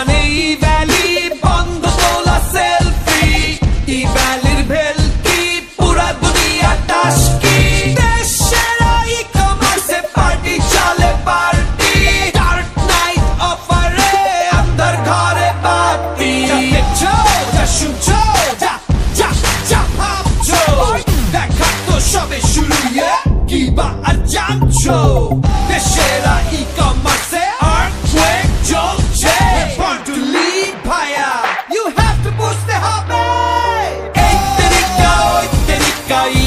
জানেই valley party চলে যা দেখছ, যা যা যা যা ভাবছ। দেখা তো সবে শুরু কি বা জানছো? caí.